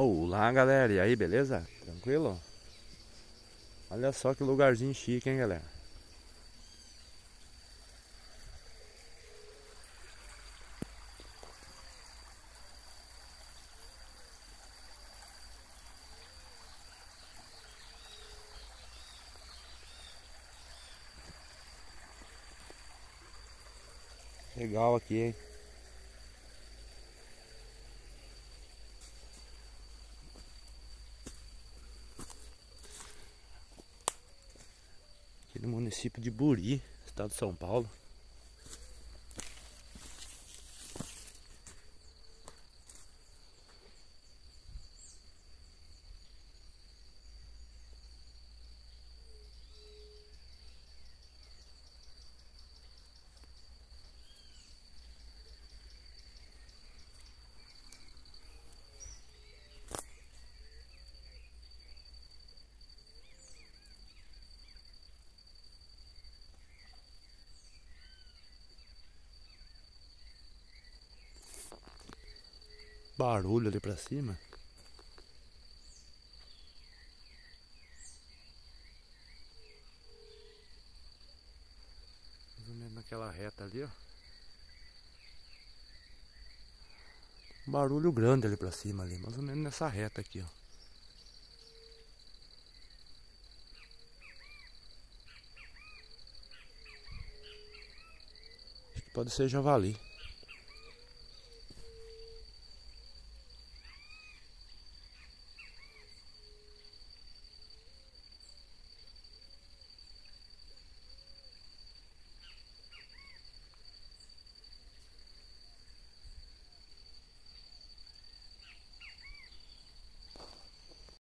Olá galera, e aí beleza? Tranquilo? Olha só que lugarzinho chique, hein galera? Legal aqui, hein? Aqui no município de Buri, estado de São Paulo. Barulho ali pra cima. Mais ou menos naquela reta ali, ó. Barulho grande ali pra cima ali, mais ou menos nessa reta aqui, ó. Acho que pode ser javali.